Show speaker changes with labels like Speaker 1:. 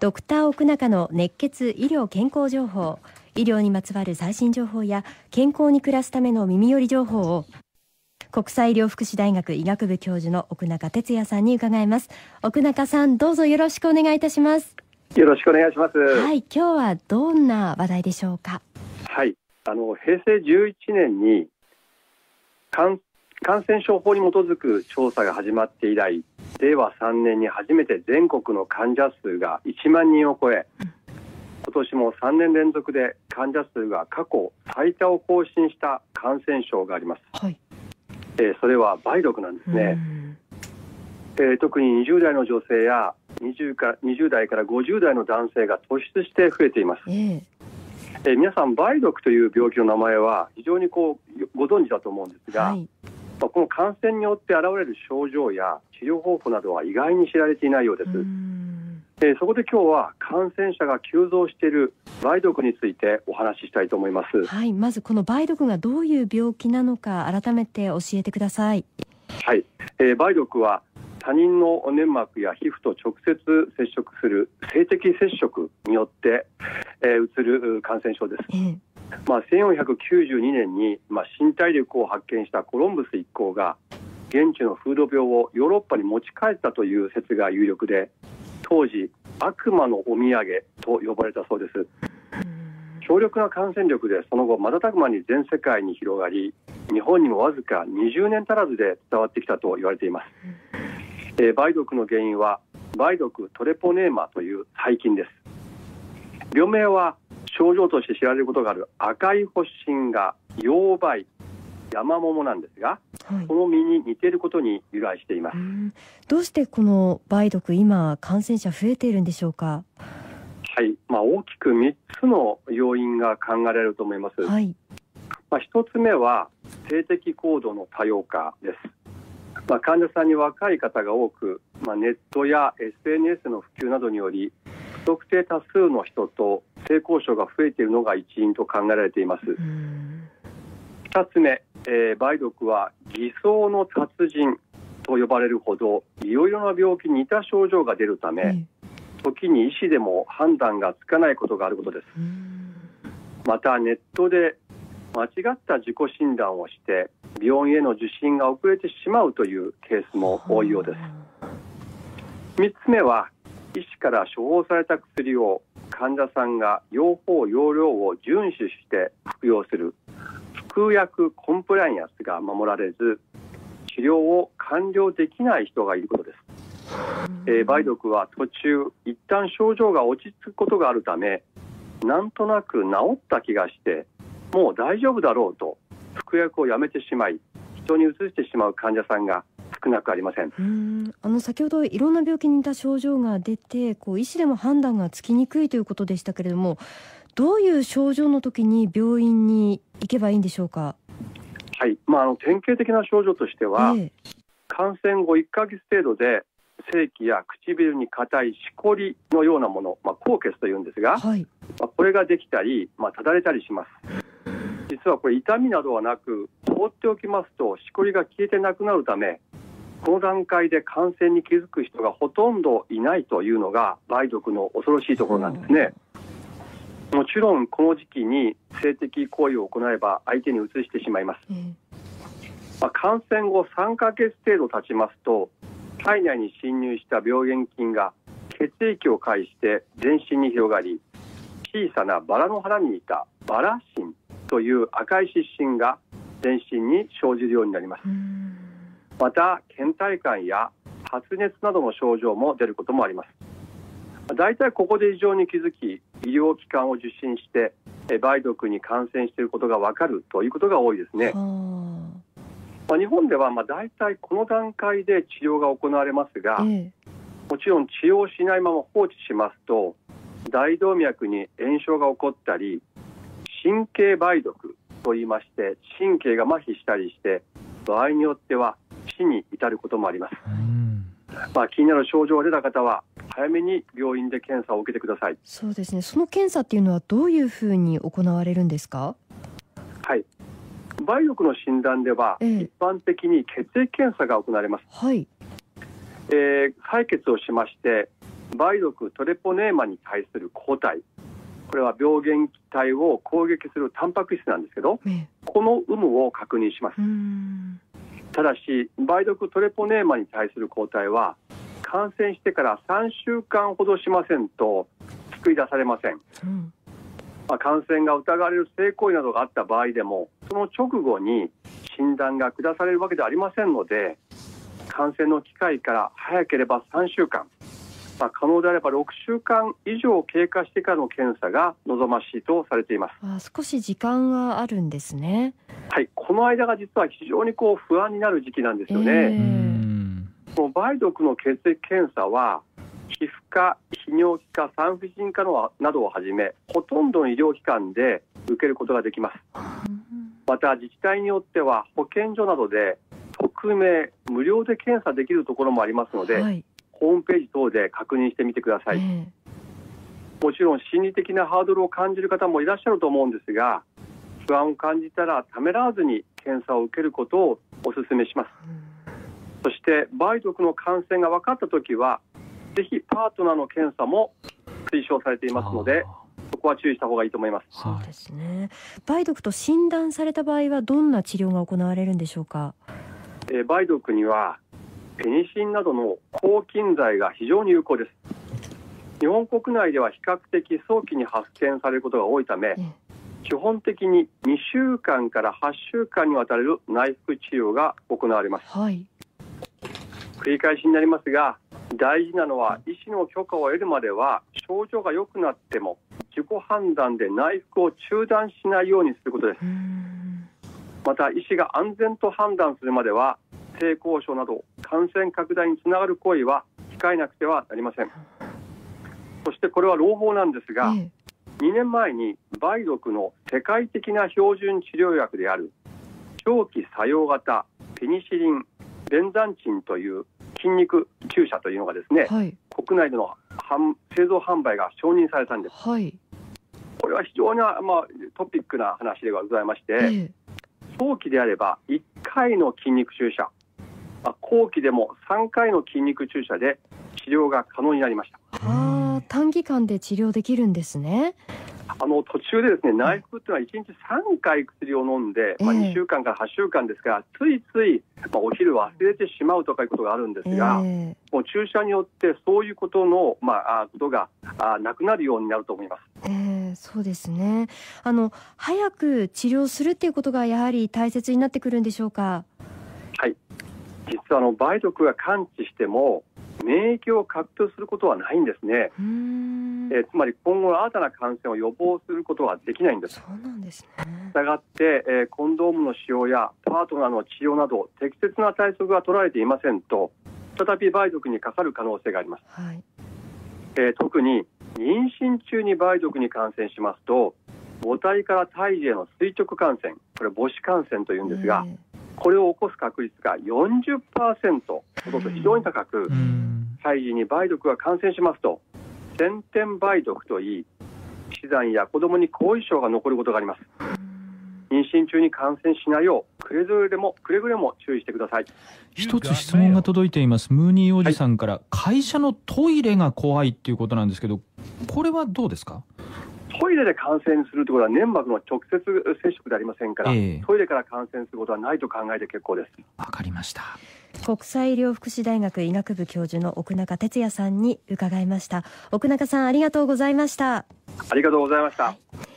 Speaker 1: ドクター奥中の熱血医療健康情報医療にまつわる最新情報や健康に暮らすための耳寄り情報を国際医療福祉大学医学部教授の奥中哲也さんに伺います。奥中さんどうぞよろしくお願いいたします。
Speaker 2: よろしくお願いします。
Speaker 1: はい今日はどんな話題でしょうか？
Speaker 2: はいあの平成11年に感感染症法に基づく調査が始まって以来令和3年に初めて全国の患者数が1万人を超え、今年も3年連続で患者数が過去最多を更新した感染症があります、
Speaker 1: はい。
Speaker 2: えー、それは梅毒なんですね、えー、特に20代の女性や 20, か20代から50代の男性が突出して増えています、
Speaker 1: えー、
Speaker 2: えー、皆さん梅毒という病気の名前は非常にこうご存知だと思うんですが、はいこの感染によって現れる症状や治療方法などは意外に知られていないようです。えー、そこで今日は感染者が急増している梅毒についてお話ししたいと思います。
Speaker 1: はい、まずこの梅毒がどういう病気なのか改めて教えてください。
Speaker 2: はい、えー、梅毒は他人の粘膜や皮膚と直接接触する性的接触によって、えー、うつる感染症です。えーまあ、1492年に、まあ、新大陸を発見したコロンブス一行が現地の風土病をヨーロッパに持ち帰ったという説が有力で当時悪魔のお土産と呼ばれたそうです。強力な感染力でその後瞬く間に全世界に広がり日本にもわずか20年足らずで伝わってきたと言われています、えー、梅毒の原因は梅毒トレポネーマという細菌です。病名は症状として知られることがある赤い発疹が溶梅山桃なんですが、はい、この実に似ていることに由来しています。
Speaker 1: どうしてこの梅毒今感染者増えているんでしょうか？
Speaker 2: はい、まあ、大きく3つの要因が考えられると思います、はい、まあ、1つ目は性的行動の多様化です。まあ、患者さんに若い方が多く、まあ、ネットや SNS の普及などにより不特定多数の人と性交渉が増えているのが一因と考えられています。2つ目、えー、梅毒は偽装の達人と呼ばれるほどいろいろな病気に似た症状が出るため、うん、時に医師でも判断がつかないことがあることです。またネットで間違った自己診断をして病院への受診が遅れてしまうというケースも多いようです。3つ目は医師から処方された薬を患者さんが用法用量を遵守して服用する。服薬コンプライアンスが守られず治療を完了できない人がいることです、えー、梅毒は途中一旦症状が落ち着くことがあるためなんとなく治った気がしてもう大丈夫だろうと服薬をやめてしまい人にうつしてしまう患者さんが少なくありません。
Speaker 1: ん。あの先ほどいろんな病気に似た症状が出てこう医師でも判断がつきにくいということでしたけれどもどういう症状の時に病院に行けばいいんでしょうか？
Speaker 2: はい、まあ、あの典型的な症状としては、ええ、感染後1か月程度で性器や唇に硬いしこりのようなもの、まあ、高血というんですが、はい、まあ、これができたり、まあ、ただれたりします。実はこれ痛みなどはなく放っておきますとしこりが消えてなくなるためこの段階で感染に気づく人がほとんどいないというのが梅毒の恐ろしいところなんですね。もちろんこの時期に性的行為を行えば相手にうつしてしまいます。まあ、感染後3ヶ月程度経ちますと体内に侵入した病原菌が血液を介して全身に広がり小さなバラの花に似たバラ疹という赤い湿疹が全身に生じるようになります。また倦怠感や発熱などの症状も出ることもあります。だいたいここで異常に気づき医療機関を受診して梅毒に感染していることがわかるということが多いですね。まあ、日本ではまあ大体この段階で治療が行われますが、えもちろん治療しないまま放置しますと大動脈に炎症が起こったり神経梅毒といいまして神経が麻痺したりして場合によっては死に至ることもあります。まあ、気になる症状が出た方は早めに病院で検査を受けてください。
Speaker 1: そうですね。その検査っていうのはどういうふうに行われるんですか？
Speaker 2: はい。梅毒の診断では、ええ、一般的に血液検査が行われます。
Speaker 1: はい。
Speaker 2: えー、採血をしまして梅毒トレポネーマに対する抗体。これは病原体を攻撃するタンパク質なんですけど、この有無を確認しますただし梅毒トレポネーマに対する抗体は感染してから3週間ほどしませんと救い出されません、うん、まあ、感染が疑われる性行為などがあった場合でもその直後に診断が下されるわけではありませんので感染の機会から早ければ3週間まあ、可能であれば6週間以上経過してからの検査が望ましいとされています。
Speaker 1: あ少し時間はあるんですね。
Speaker 2: はい。この間が実は非常にこう不安になる時期なんですよね、えー、この梅毒の血液検査は皮膚科、泌尿器科、産婦人科のなどをはじめほとんどの医療機関で受けることができます。また自治体によっては保健所などで匿名無料で検査できるところもありますので、はいホームページ等で確認してみてください、えー、もちろん心理的なハードルを感じる方もいらっしゃると思うんですが不安を感じたらためらわずに検査を受けることをお勧めします、そして梅毒の感染が分かった時はぜひパートナーの検査も推奨されていますのでそこは注意した方がいいと思います。
Speaker 1: そうですね。梅毒と診断された場合はどんな治療が行われるんでしょうか、
Speaker 2: えー、梅毒にはペニシンなどの抗菌剤が非常に有効です。日本国内では比較的早期に発見されることが多いため、基本的に2週間から8週間にわたる内服治療が行われます、はい、繰り返しになりますが大事なのは医師の許可を得るまでは症状が良くなっても自己判断で内服を中断しないようにすることです。また医師が安全と判断するまでは性交渉など感染拡大につながる行為は控えなくてはなりません。そしてこれは朗報なんですが、ええ、2年前に梅毒の世界的な標準治療薬である長期作用型ペニシリンベンザンチンという筋肉注射というのがですね、はい、国内での製造販売が承認されたんです、はい、これは非常に、まあ、トピックな話ではございまして、え、早期であれば1回の筋肉注射まあ、後期でも3回の筋肉注射で治療が可能になりました。
Speaker 1: あ短期間で治療できるんですね。
Speaker 2: あの途中でですね内服っていうのは1日3回薬を飲んで、まあ、2週間から8週間ですから、ついつい、まあ、お昼忘れてしまうとかいうことがあるんですが、えー、もう注射によってそういうことの、まあ、ことがあなくなるようになると思います。
Speaker 1: えー、そうですね。あの早く治療するっていうことがやはり大切になってくるんでしょうか？
Speaker 2: はい実はあの梅毒が完治しても免疫を獲得することはないんですね。えー、つまり今後の新たな感染を予防することはできないんです。
Speaker 1: そうなんですね。
Speaker 2: したがって、えー、コンドームの使用やパートナーの治療など適切な対策が取られていませんと再び梅毒にかかる可能性があります。はい、えー、特に妊娠中に梅毒に感染しますと母体から胎児への垂直感染これ母子感染というんですが、これを起こす確率が40%ほどと非常に高く、胎児に梅毒が感染しますと先天梅毒といい死産や子どもに後遺症が残ることがあります。妊娠中に感染しないようくれぐれもくれぐれも注意してください。
Speaker 3: 一つ質問が届いています。ムーニーおじさんから、はい、会社のトイレが怖いっていうことなんですけどこれはどうですか？
Speaker 2: トイレで感染するということは粘膜の直接接触でありませんから、えー、トイレから感染することはないと考えて結構です。
Speaker 3: わかりました。
Speaker 1: 国際医療福祉大学医学部教授の奥中哲也さんに伺いました。奥中さんありがとうございました。
Speaker 2: ありがとうございました、はい